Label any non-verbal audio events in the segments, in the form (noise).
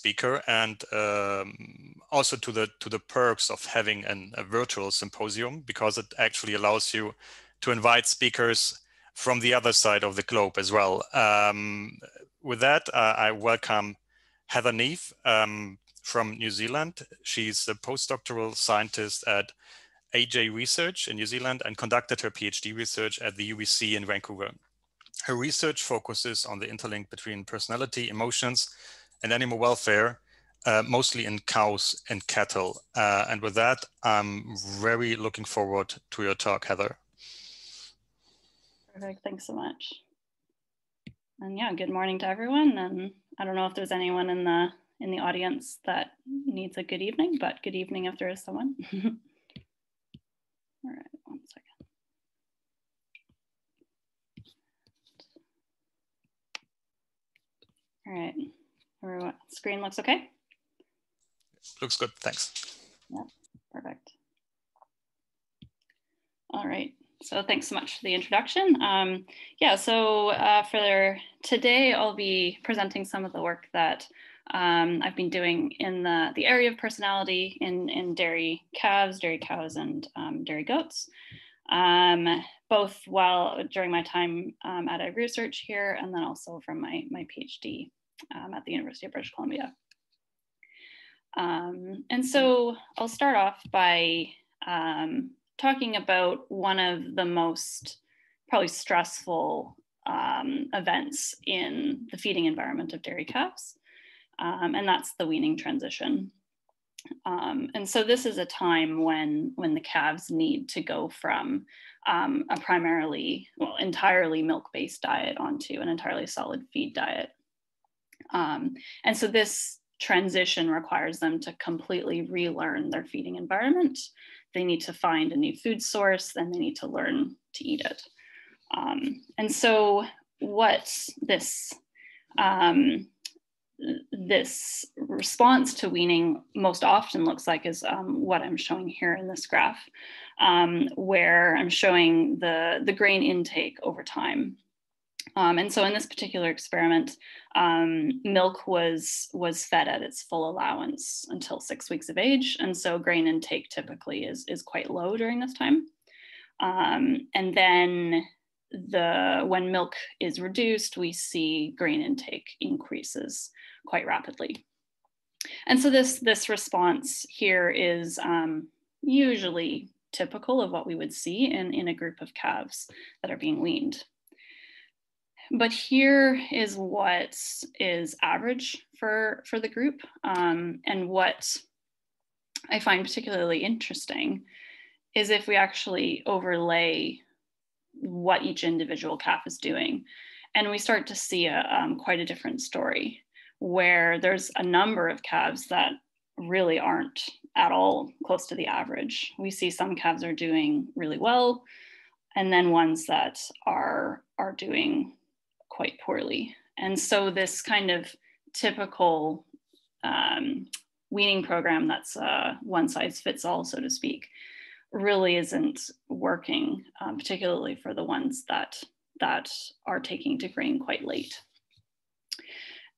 speaker and um, also to the to the perks of having an, a virtual symposium because it actually allows you to invite speakers from the other side of the globe as well. Um, with that, uh, I welcome Heather Neave um, from New Zealand. She's a postdoctoral scientist at Ag Research in New Zealand and conducted her PhD research at the UBC in Vancouver. Her research focuses on the interlink between personality, emotions, and animal welfare, uh, mostly in cows and cattle. Uh, and with that, I'm very looking forward to your talk, Heather. Perfect. Thanks so much. And yeah, good morning to everyone. And I don't know if there's anyone in the in the audience that needs a good evening, but good evening if there is someone. (laughs) All right, one second. All right, everyone, screen looks okay? Looks good, thanks. Yeah, perfect. All right, so thanks so much for the introduction. Um, yeah, so uh, for today, I'll be presenting some of the work that um, I've been doing in the, the area of personality in, in dairy calves, dairy cows, and um, dairy goats, um, both while during my time um, at Ag Research here, and then also from my, my PhD um, at the University of British Columbia. Um, and so I'll start off by talking about one of the most probably stressful events in the feeding environment of dairy calves um, and that's the weaning transition. Um, and so this is a time when when the calves need to go from um, a primarily, well, entirely milk-based diet onto an entirely solid feed diet. Um, and so this transition requires them to completely relearn their feeding environment. They need to find a new food source, then they need to learn to eat it. Um, and so what this um, this response to weaning most often looks like is um, what I'm showing here in this graph, um, where I'm showing the, the grain intake over time. Um, and so in this particular experiment, um, milk was, was fed at its full allowance until six weeks of age. And so grain intake typically is, is quite low during this time. Um, and then the when milk is reduced, we see grain intake increases quite rapidly. And so this, this response here is um, usually typical of what we would see in, in a group of calves that are being weaned. But here is what is average for, for the group um, and what I find particularly interesting is if we actually overlay what each individual calf is doing. And we start to see a, um, quite a different story where there's a number of calves that really aren't at all close to the average. We see some calves are doing really well, and then ones that are, are doing quite poorly. And so this kind of typical um, weaning program that's uh, one size fits all, so to speak, really isn't working, um, particularly for the ones that that are taking to grain quite late.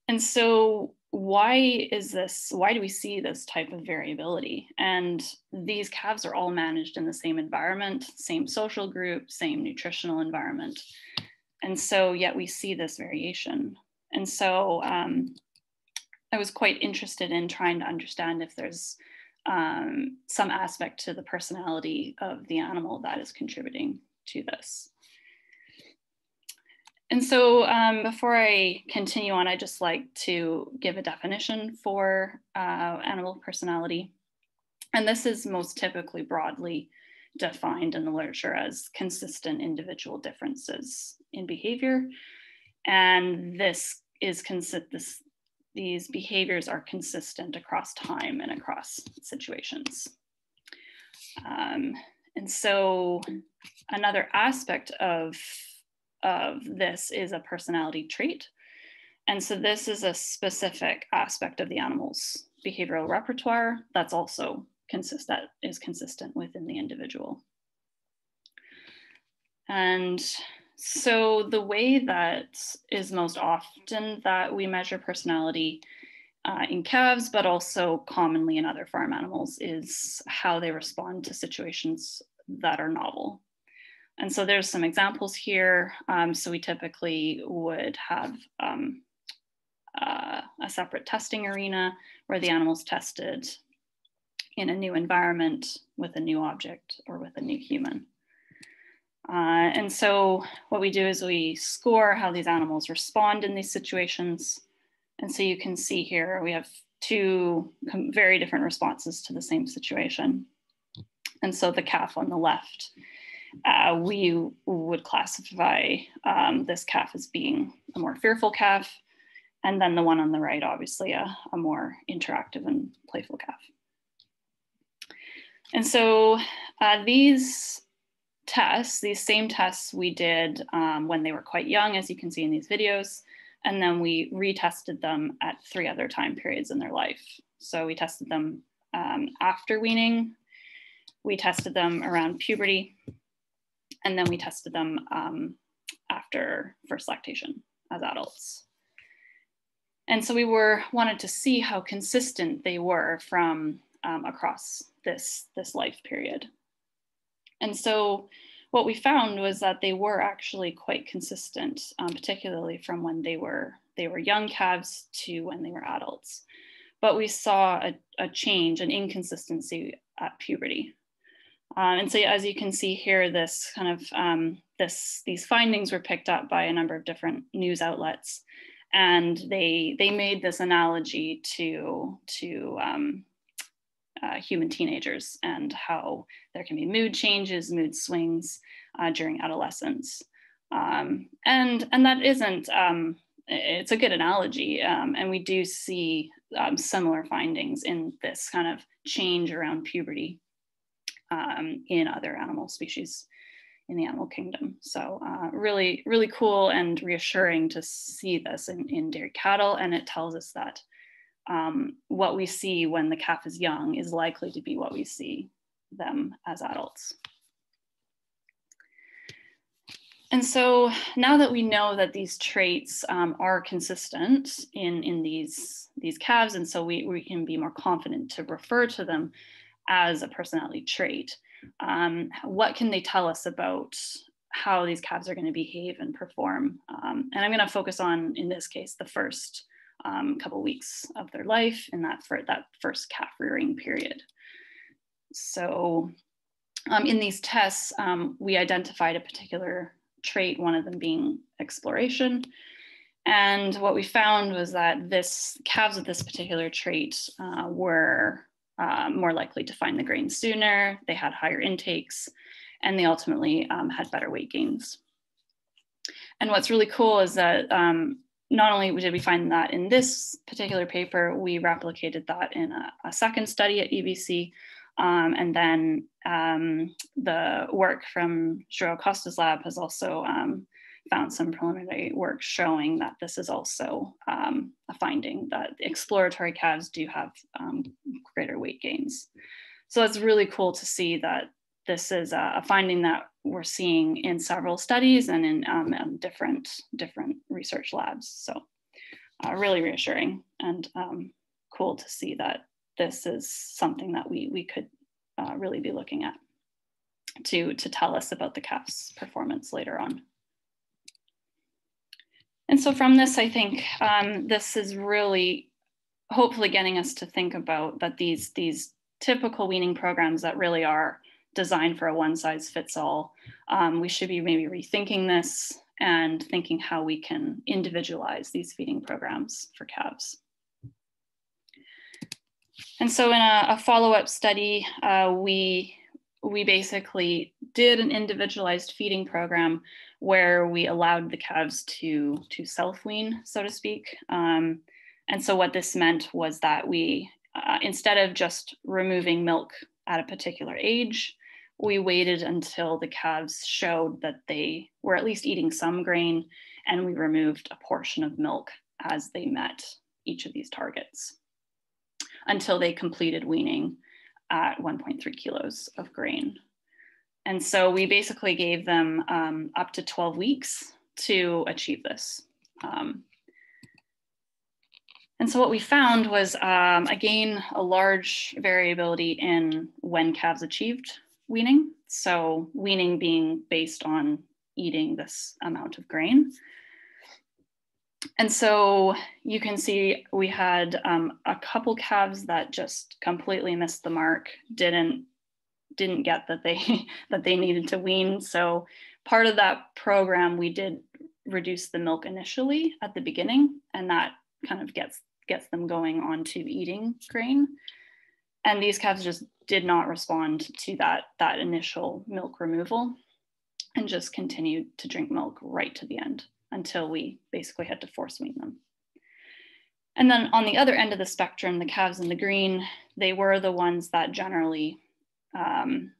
And so why is this, why do we see this type of variability? And these calves are all managed in the same environment, same social group, same nutritional environment. And so yet we see this variation. And so um, I was quite interested in trying to understand if there's um, some aspect to the personality of the animal that is contributing to this. And so um, before I continue on, I just like to give a definition for uh, animal personality. And this is most typically broadly defined in the literature as consistent individual differences in behavior. And this is this these behaviors are consistent across time and across situations. Um, and so another aspect of, of this is a personality trait. And so this is a specific aspect of the animal's behavioral repertoire that's also consist that is consistent within the individual. And so the way that is most often that we measure personality uh, in calves, but also commonly in other farm animals, is how they respond to situations that are novel. And so there's some examples here. Um, so we typically would have um, uh, a separate testing arena where the animal's tested in a new environment with a new object or with a new human. Uh, and so what we do is we score how these animals respond in these situations. And so you can see here, we have two very different responses to the same situation. And so the calf on the left, uh, we would classify um, this calf as being a more fearful calf. And then the one on the right, obviously a, a more interactive and playful calf. And so uh, these tests, these same tests we did um, when they were quite young, as you can see in these videos, and then we retested them at three other time periods in their life. So we tested them um, after weaning, we tested them around puberty, and then we tested them um, after first lactation as adults. And so we were wanted to see how consistent they were from um, across this, this life period. And so what we found was that they were actually quite consistent, um, particularly from when they were, they were young calves to when they were adults. But we saw a, a change, an inconsistency at puberty. Um, and so as you can see here, this kind of, um, this, these findings were picked up by a number of different news outlets. And they, they made this analogy to, to um, uh, human teenagers and how there can be mood changes, mood swings uh, during adolescence. Um, and, and that isn't, um, it's a good analogy. Um, and we do see um, similar findings in this kind of change around puberty um, in other animal species in the animal kingdom. So uh, really, really cool and reassuring to see this in, in dairy cattle. And it tells us that um, what we see when the calf is young is likely to be what we see them as adults. And so now that we know that these traits um, are consistent in, in these, these calves, and so we, we can be more confident to refer to them as a personality trait, um, what can they tell us about how these calves are going to behave and perform? Um, and I'm going to focus on, in this case, the first um, couple weeks of their life in that for that first calf rearing period. So um, in these tests, um, we identified a particular trait, one of them being exploration. And what we found was that this calves with this particular trait uh, were uh, more likely to find the grain sooner, they had higher intakes, and they ultimately um, had better weight gains. And what's really cool is that um, not only did we find that in this particular paper, we replicated that in a, a second study at UBC. Um, and then um, the work from João Costa's lab has also um, found some preliminary work showing that this is also um, a finding that exploratory calves do have um, greater weight gains. So it's really cool to see that this is a finding that we're seeing in several studies and in um, different, different research labs. So uh, really reassuring and um, cool to see that this is something that we, we could uh, really be looking at to, to tell us about the calf's performance later on. And so from this, I think um, this is really hopefully getting us to think about that these, these typical weaning programs that really are designed for a one size fits all. Um, we should be maybe rethinking this and thinking how we can individualize these feeding programs for calves. And so in a, a follow-up study, uh, we, we basically did an individualized feeding program where we allowed the calves to, to self-wean, so to speak. Um, and so what this meant was that we, uh, instead of just removing milk at a particular age, we waited until the calves showed that they were at least eating some grain, and we removed a portion of milk as they met each of these targets until they completed weaning at 1.3 kilos of grain. And so we basically gave them um, up to 12 weeks to achieve this. Um, And so what we found was, um, again, a large variability in when calves achieved weaning. So weaning being based on eating this amount of grain. And so you can see we had um, a couple calves that just completely missed the mark, didn't didn't get that they (laughs) that they needed to wean. So part of that program, we did reduce the milk initially at the beginning, and that kind of gets gets them going on to eating grain. And these calves just did not respond to that that initial milk removal, and just continued to drink milk right to the end until we basically had to force wean them. And then on the other end of the spectrum, the calves in the green, they were the ones that generally um,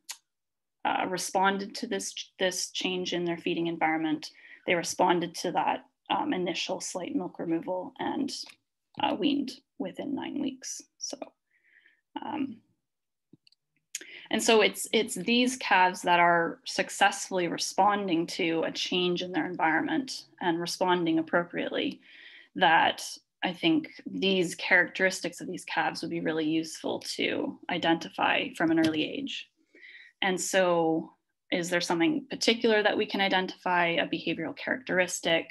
uh, responded to this, this change in their feeding environment. They responded to that um, initial slight milk removal and uh, weaned within nine weeks. So, um, and so it's it's these calves that are successfully responding to a change in their environment and responding appropriately that I think these characteristics of these calves would be really useful to identify from an early age. And so, is there something particular that we can identify, a behavioral characteristic,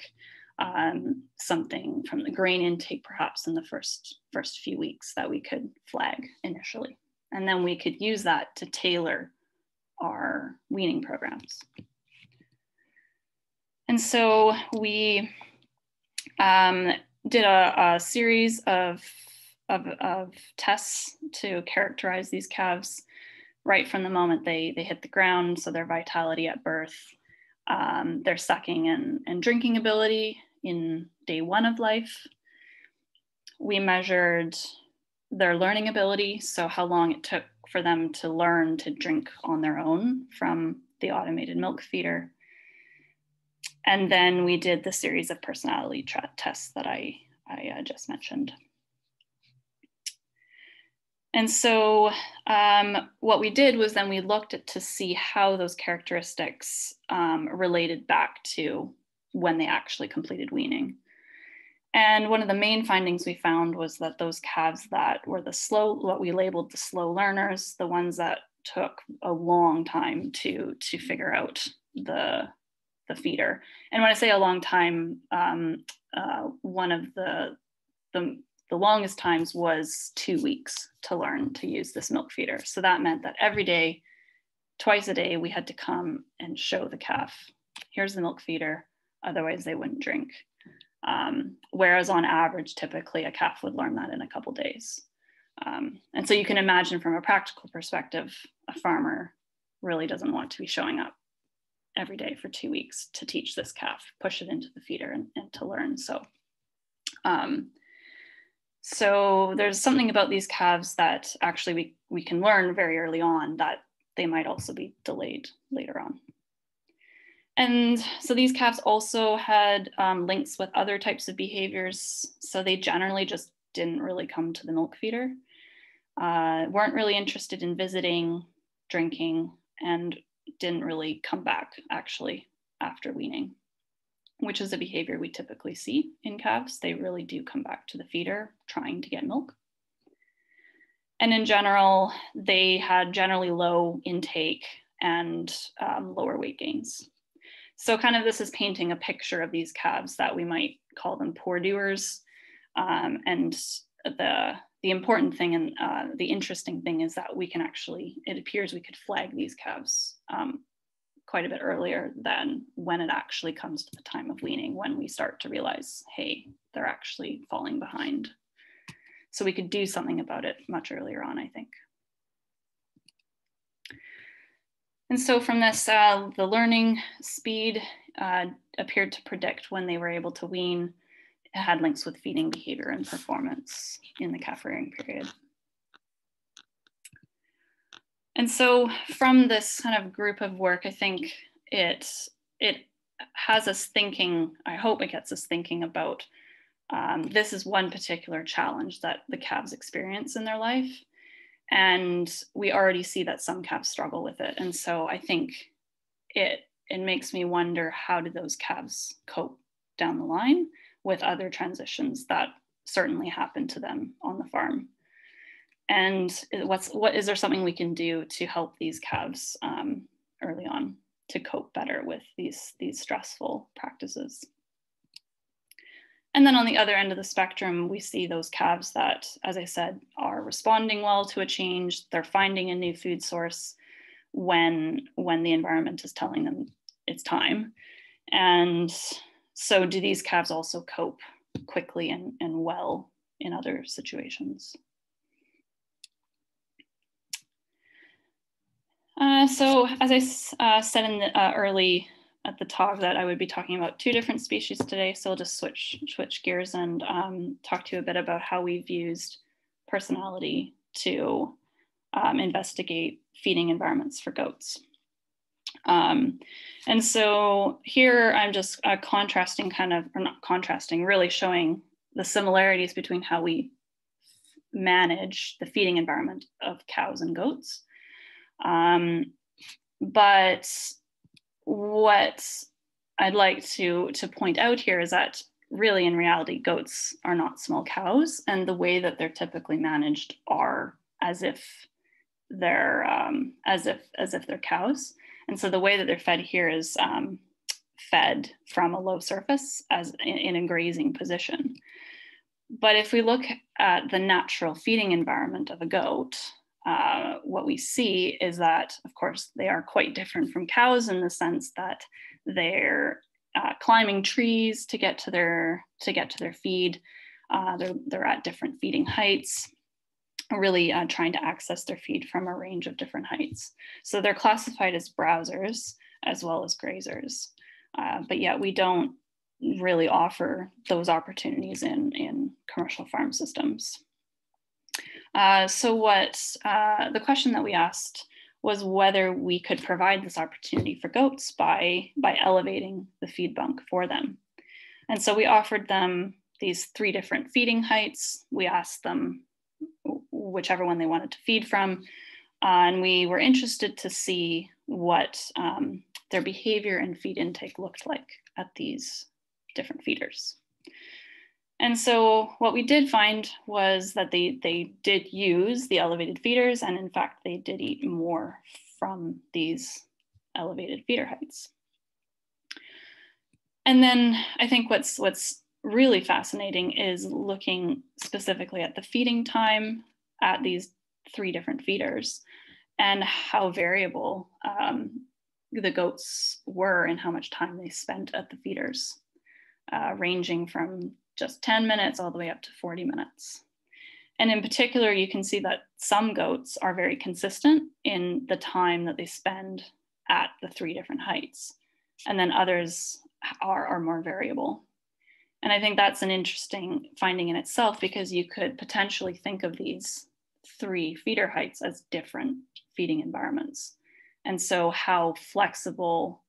um, something from the grain intake, perhaps in the first, first few weeks that we could flag initially? And then we could use that to tailor our weaning programs. And so we um, did a, a series of, of, of, tests to characterize these calves right from the moment they, they hit the ground. So their vitality at birth, um, their sucking and, and drinking ability in day one of life. We measured their learning ability, so how long it took for them to learn to drink on their own from the automated milk feeder. And then we did the series of personality tests that I, I uh, just mentioned. And so um, what we did was then we looked at to see how those characteristics um, related back to when they actually completed weaning. And one of the main findings we found was that those calves that were the slow, what we labeled the slow learners, the ones that took a long time to to figure out the the feeder. And when I say a long time, um, uh, one of the, the the longest times was two weeks to learn to use this milk feeder. So that meant that every day, twice a day, we had to come and show the calf, here's the milk feeder, otherwise they wouldn't drink. Um, whereas on average, typically a calf would learn that in a couple days. Um, and so you can imagine from a practical perspective, a farmer really doesn't want to be showing up every day for two weeks to teach this calf, push it into the feeder and, and to learn. So, um, so there's something about these calves that actually we, we can learn very early on that they might also be delayed later on. And so these calves also had um, links with other types of behaviors. So they generally just didn't really come to the milk feeder, uh, weren't really interested in visiting, drinking, and didn't really come back actually after weaning, which is a behavior we typically see in calves. They really do come back to the feeder trying to get milk. And in general, they had generally low intake and um, lower weight gains. So kind of this is painting a picture of these calves that we might call them poor doers. Um, and the, the important thing and uh, the interesting thing is that we can actually, it appears we could flag these calves um, quite a bit earlier than when it actually comes to the time of weaning, when we start to realize, hey, they're actually falling behind. So we could do something about it much earlier on, I think. And so from this, uh, the learning speed uh, appeared to predict when they were able to wean. It had links with feeding behavior and performance in the calf rearing period. And so from this kind of group of work, I think it, it has us thinking, I hope it gets us thinking about um, this is one particular challenge that the calves experience in their life and we already see that some calves struggle with it and so i think it it makes me wonder how do those calves cope down the line with other transitions that certainly happen to them on the farm. And what's what is there something we can do to help these calves um, early on to cope better with these these stressful practices? And then on the other end of the spectrum, we see those calves that, as I said, are responding well to a change. They're finding a new food source when when the environment is telling them it's time. And so do these calves also cope quickly and, and well in other situations? Uh, so as I uh, said in the uh, early at the talk that I would be talking about two different species today. So I'll just switch switch gears and um, talk to you a bit about how we've used personality to um, investigate feeding environments for goats. Um, and so here I'm just uh, contrasting kind of, or not contrasting, really showing the similarities between how we manage the feeding environment of cows and goats. Um, but what I'd like to, to point out here is that really in reality, goats are not small cows and the way that they're typically managed are as if they're um, as if as if they're cows. And so the way that they're fed here is um, fed from a low surface as in, in, a grazing position. But if we look at the natural feeding environment of a goat, uh, what we see is that, of course, they are quite different from cows in the sense that they're uh, climbing trees to get to their to get to their feed. Uh, they're, they're at different feeding heights really uh, trying to access their feed from a range of different heights. So they're classified as browsers as well as grazers. Uh, but yet we don't really offer those opportunities in, in commercial farm systems. Uh, so what uh, the question that we asked was whether we could provide this opportunity for goats by, by elevating the feed bunk for them. And so we offered them these three different feeding heights. We asked them whichever one they wanted to feed from. Uh, and we were interested to see what um, their behavior and feed intake looked like at these different feeders. And so what we did find was that they, they did use the elevated feeders, and in fact, they did eat more from these elevated feeder heights. And then I think what's, what's really fascinating is looking specifically at the feeding time at these three different feeders and how variable um, the goats were and how much time they spent at the feeders, uh, ranging from just 10 minutes all the way up to 40 minutes. And in particular, you can see that some goats are very consistent in the time that they spend at the three different heights. And then others are, are more variable. And I think that's an interesting finding in itself because you could potentially think of these three feeder heights as different feeding environments. And so how flexible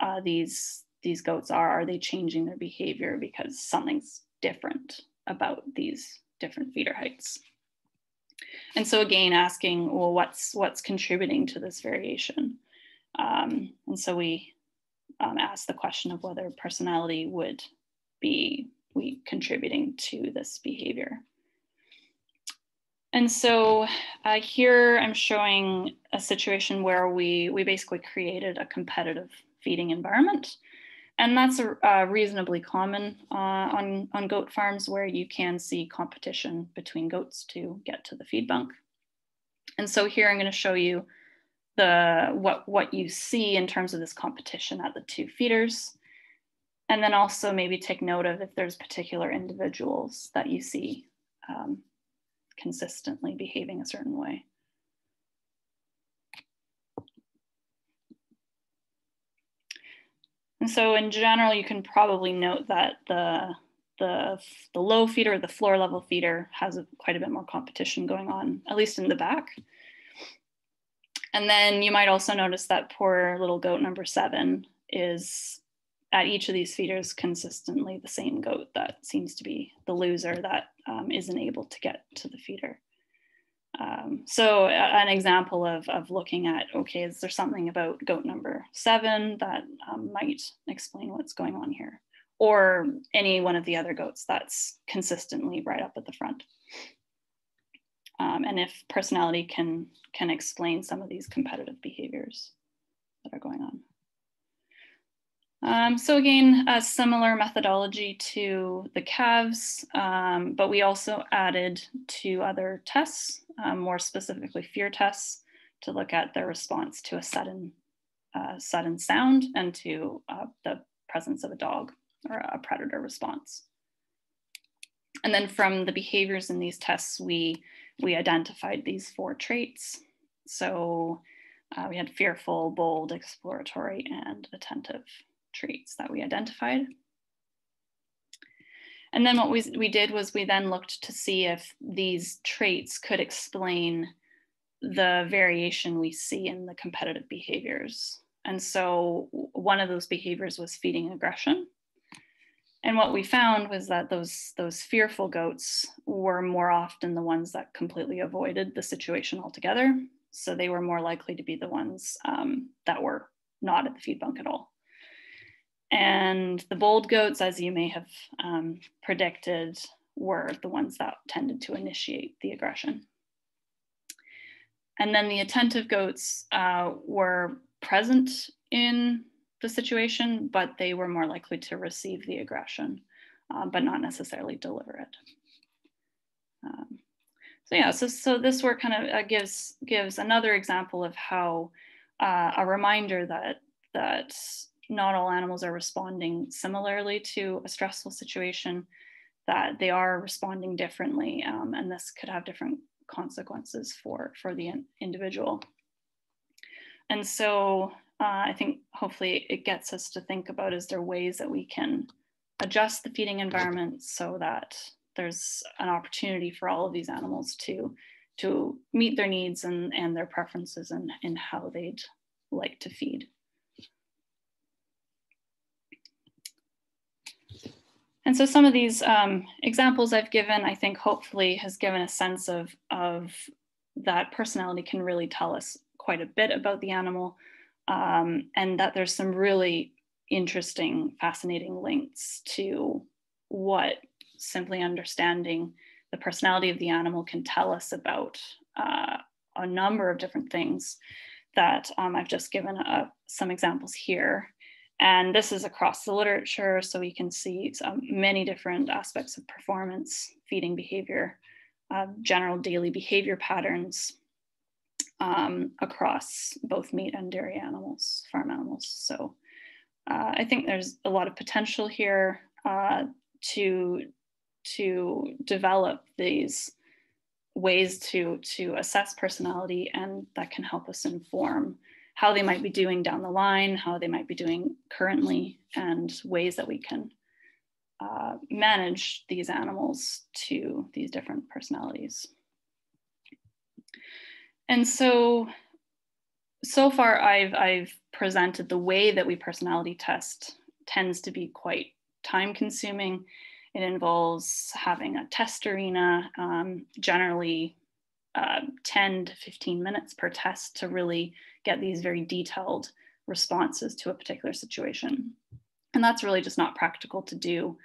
uh, these, these goats are, are they changing their behavior because something's different about these different feeder heights? And so again, asking, well, what's, what's contributing to this variation? Um, and so we um, asked the question of whether personality would be we contributing to this behavior. And so uh, here I'm showing a situation where we, we basically created a competitive feeding environment. And that's a reasonably common uh, on, on goat farms where you can see competition between goats to get to the feed bunk. And so here I'm going to show you the what, what you see in terms of this competition at the two feeders. And then also maybe take note of if there's particular individuals that you see um, consistently behaving a certain way. And so in general, you can probably note that the, the, the low feeder, the floor level feeder has a, quite a bit more competition going on, at least in the back. And then you might also notice that poor little goat number seven is at each of these feeders consistently the same goat that seems to be the loser that um, not able to get to the feeder. Um, so an example of, of looking at, okay, is there something about goat number seven that um, might explain what's going on here? or any one of the other goats that's consistently right up at the front. Um, and if personality can, can explain some of these competitive behaviors that are going on. Um, so again, a similar methodology to the calves, um, but we also added two other tests, um, more specifically fear tests, to look at their response to a sudden, uh, sudden sound and to uh, the presence of a dog or a predator response. And then from the behaviors in these tests, we, we identified these four traits. So uh, we had fearful, bold, exploratory, and attentive traits that we identified. And then what we, we did was we then looked to see if these traits could explain the variation we see in the competitive behaviors. And so one of those behaviors was feeding aggression. And what we found was that those, those fearful goats were more often the ones that completely avoided the situation altogether. So they were more likely to be the ones um, that were not at the feed bunk at all. And the bold goats, as you may have um, predicted, were the ones that tended to initiate the aggression. And then the attentive goats uh, were present in the situation, but they were more likely to receive the aggression, uh, but not necessarily deliver it. Um, so yeah, so, so this work kind of uh, gives, gives another example of how uh, a reminder that, that not all animals are responding similarly to a stressful situation, that they are responding differently, um, and this could have different consequences for, for the in individual. And so uh, I think hopefully it gets us to think about is there ways that we can adjust the feeding environment so that there's an opportunity for all of these animals to, to meet their needs and, and their preferences and in how they'd like to feed. And so some of these um, examples I've given, I think hopefully has given a sense of, of that personality can really tell us quite a bit about the animal um, and that there's some really interesting, fascinating links to what simply understanding the personality of the animal can tell us about uh, a number of different things that um, I've just given uh, some examples here. And this is across the literature, so we can see many different aspects of performance, feeding behavior, uh, general daily behavior patterns um, across both meat and dairy animals, farm animals. So uh, I think there's a lot of potential here uh, to, to develop these ways to, to assess personality and that can help us inform how they might be doing down the line, how they might be doing currently, and ways that we can uh, manage these animals to these different personalities. And so, so far I've, I've presented the way that we personality test tends to be quite time consuming. It involves having a test arena, um, generally uh, 10 to 15 minutes per test to really get these very detailed responses to a particular situation. And that's really just not practical to do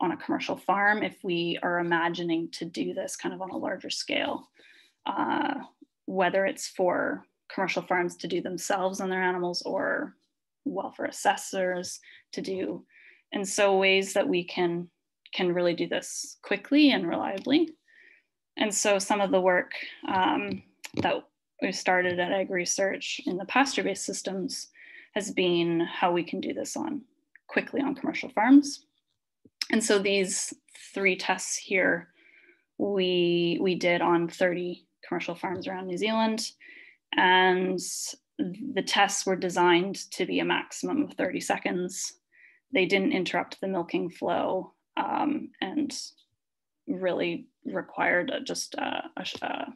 on a commercial farm if we are imagining to do this kind of on a larger scale, uh, whether it's for commercial farms to do themselves on their animals or welfare assessors to do. And so ways that we can, can really do this quickly and reliably and so some of the work um, that we started at Ag Research in the pasture-based systems has been how we can do this on quickly on commercial farms. And so these three tests here, we, we did on 30 commercial farms around New Zealand. And the tests were designed to be a maximum of 30 seconds. They didn't interrupt the milking flow um, and really required just a, a,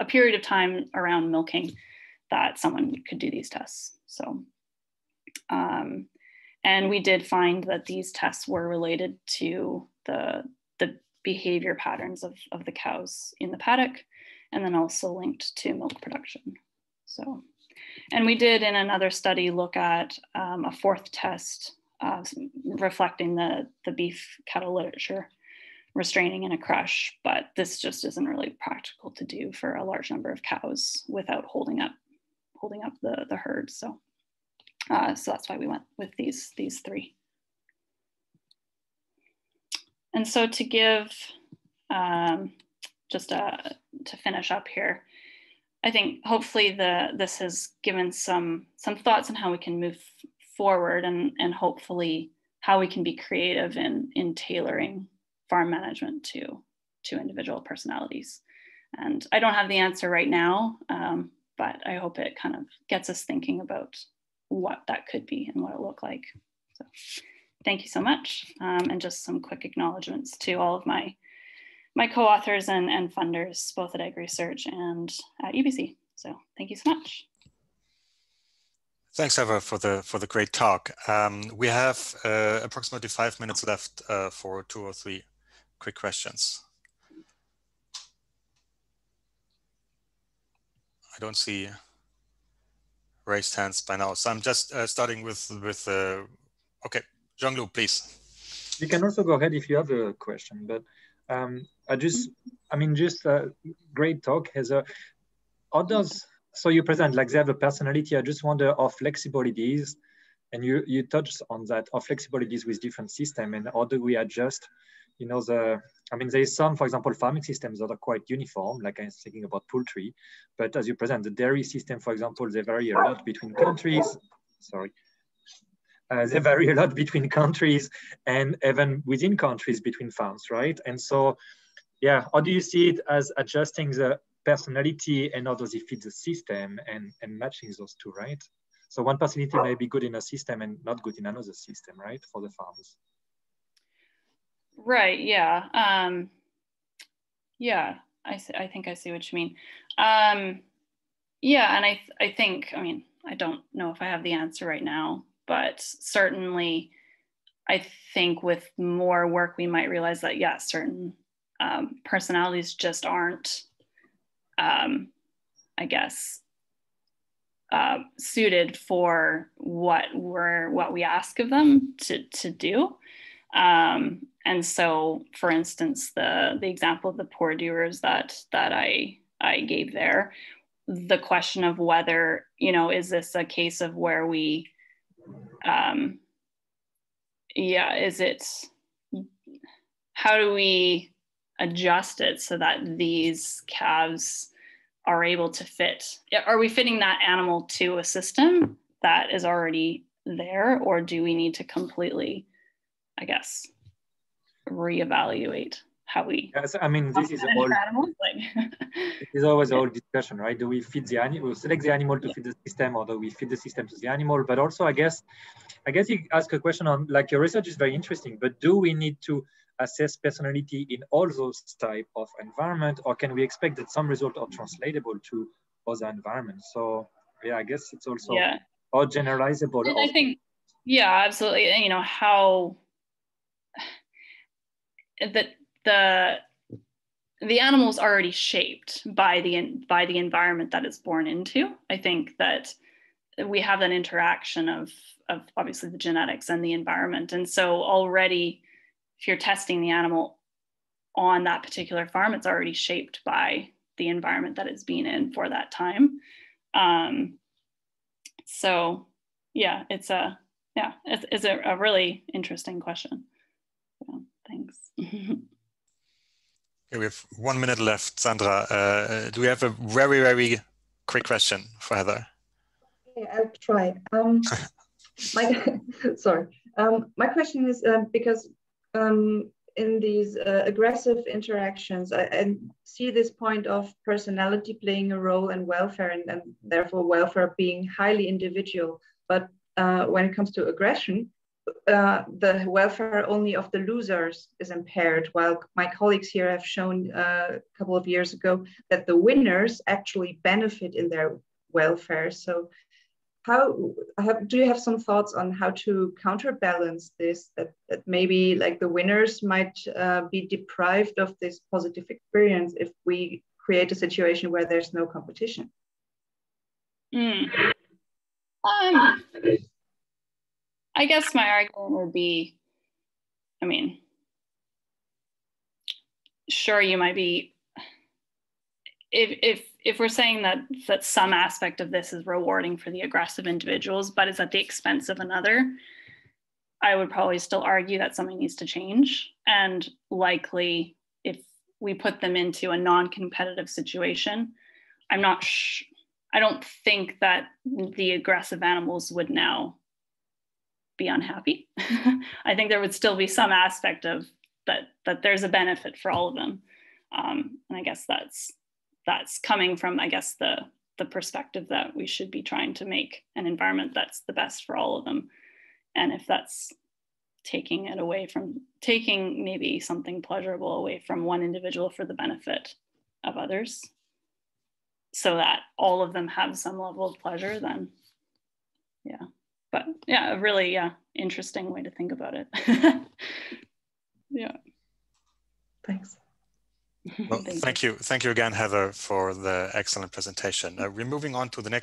a, period of time around milking that someone could do these tests. So, um, and we did find that these tests were related to the, the behavior patterns of, of the cows in the paddock, and then also linked to milk production. So, and we did in another study look at um, a fourth test uh, reflecting the, the beef cattle literature restraining in a crush, but this just isn't really practical to do for a large number of cows without holding up holding up the, the herd. So, uh, so that's why we went with these, these three. And so to give, um, just uh, to finish up here, I think hopefully the this has given some some thoughts on how we can move forward and and hopefully how we can be creative in in tailoring farm management to to individual personalities. And I don't have the answer right now, um, but I hope it kind of gets us thinking about what that could be and what it looked like. So thank you so much. Um, and just some quick acknowledgements to all of my my co-authors and, and funders, both at Ag Research and at UBC. So thank you so much. Thanks, Eva, for the for the great talk. Um, we have uh, approximately five minutes left uh, for two or three quick questions. I don't see raised hands by now, so I'm just uh, starting with with. Uh, okay, Jean-Luc, please. You can also go ahead if you have a question, but um, I just, I mean, just a great talk. Has a, how does, so you present like they have a personality. I just wonder how flexible it is. And you, you touched on that, it is with different system and how do we adjust, you know, the, I mean, there is some, for example, farming systems that are quite uniform, like I'm thinking about poultry, but as you present the dairy system, for example, they vary a lot between countries. Sorry, uh, they vary a lot between countries and even within countries between farms, right? And so, yeah, how do you see it as adjusting the personality and how does it fit the system and, and matching those two, right? So one personality may be good in a system and not good in another system, right, for the farms. Right, yeah. Um, yeah, I, I think I see what you mean. Um, yeah, and I, I think, I mean, I don't know if I have the answer right now, but certainly I think with more work, we might realize that, yeah, certain um, personalities just aren't, um, I guess, uh, suited for what we're what we ask of them to to do. Um, and so, for instance, the the example of the poor doers that that I I gave there, the question of whether you know is this a case of where we um, yeah, is it, how do we adjust it so that these calves are able to fit? Are we fitting that animal to a system that is already there, or do we need to completely, I guess, reevaluate? how we yes i mean this is all (laughs) it is always a whole (laughs) discussion right do we feed the animal select the animal to feed the system or do we feed the system to the animal but also i guess i guess you ask a question on like your research is very interesting but do we need to assess personality in all those type of environment or can we expect that some result are translatable to other environments so yeah i guess it's also yeah. or generalizable i think yeah absolutely you know how that the the animal is already shaped by the by the environment that it's born into. I think that we have that interaction of of obviously the genetics and the environment, and so already, if you're testing the animal on that particular farm, it's already shaped by the environment that it's been in for that time. Um, so, yeah, it's a yeah, it's, it's a, a really interesting question. So, thanks. (laughs) Okay, we have one minute left. Sandra, uh, do we have a very, very quick question for Heather? Okay, I'll try. Um, (laughs) my, (laughs) sorry. Um, my question is uh, because um, in these uh, aggressive interactions, I, see this point of personality playing a role in welfare and, and therefore welfare being highly individual. But uh, when it comes to aggression, uh, the welfare only of the losers is impaired, while my colleagues here have shown uh, a couple of years ago that the winners actually benefit in their welfare. So, how have, do you have some thoughts on how to counterbalance this? That, that maybe like the winners might uh, be deprived of this positive experience if we create a situation where there's no competition. Mm. Um, I guess my argument would be, I mean, sure you might be if if if we're saying that that some aspect of this is rewarding for the aggressive individuals but is at the expense of another i would probably still argue that something needs to change and likely if we put them into a non-competitive situation i'm not sh- i don't think that the aggressive animals would now be unhappy. (laughs) I think there would still be some aspect of that that there's a benefit for all of them. Um, and i guess that's that's coming from i guess the the perspective that we should be trying to make an environment that's the best for all of them. And if that's taking it away from taking maybe something pleasurable away from one individual for the benefit of others so that all of them have some level of pleasure then yeah. But yeah a really yeah interesting way to think about it. (laughs) Yeah. Thanks (laughs) well, thank, thank you. you. Thank you again, Heather, for the excellent presentation. Uh, we're moving on to the next